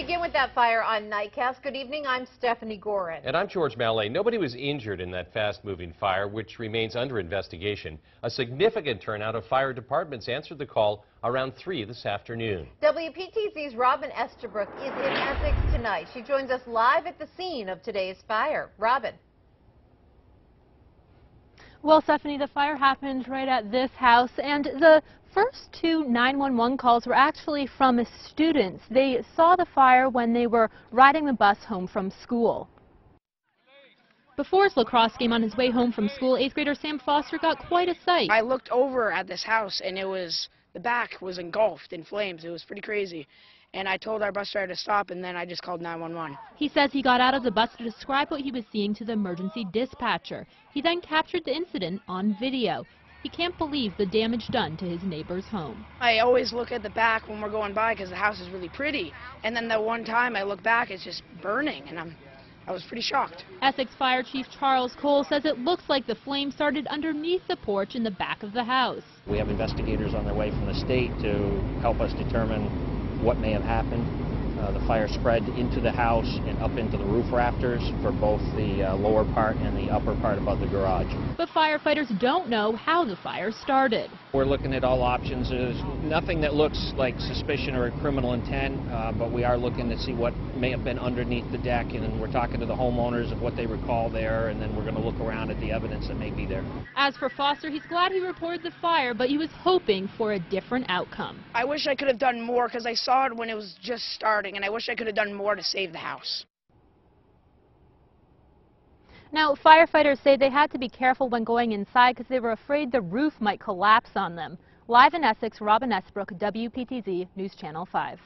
begin with that fire on Nightcast. Good evening, I'm Stephanie Gorin. And I'm George Mallet. Nobody was injured in that fast-moving fire, which remains under investigation. A significant turnout of fire departments answered the call around 3 this afternoon. WPTZ's Robin Estabrook is in Essex tonight. She joins us live at the scene of today's fire. Robin. Well, Stephanie, the fire happened right at this house, and the first two 911 calls were actually from students. They saw the fire when they were riding the bus home from school. Before his lacrosse game on his way home from school, 8th grader Sam Foster got quite a sight. I looked over at this house, and it was, the back was engulfed in flames. It was pretty crazy and I told our bus driver to stop, and then I just called 911. He says he got out of the bus to describe what he was seeing to the emergency dispatcher. He then captured the incident on video. He can't believe the damage done to his neighbor's home. I always look at the back when we're going by because the house is really pretty. And then the one time I look back, it's just burning, and I'm I was pretty shocked. Essex Fire Chief Charles Cole says it looks like the flame started underneath the porch in the back of the house. We have investigators on their way from the state to help us determine what may have happened. Uh, the fire spread into the house and up into the roof rafters for both the uh, lower part and the upper part above the garage. But firefighters don't know how the fire started. We're looking at all options. There's nothing that looks like suspicion or criminal intent, uh, but we are looking to see what may have been underneath the deck, and we're talking to the homeowners of what they recall there, and then we're going to look around at the evidence that may be there. As for Foster, he's glad he reported the fire, but he was hoping for a different outcome. I wish I could have done more because I saw it when it was just starting, and I wish I could have done more to save the house. Now, firefighters say they had to be careful when going inside because they were afraid the roof might collapse on them. Live in Essex, Robin Estabrook, WPTZ News Channel 5.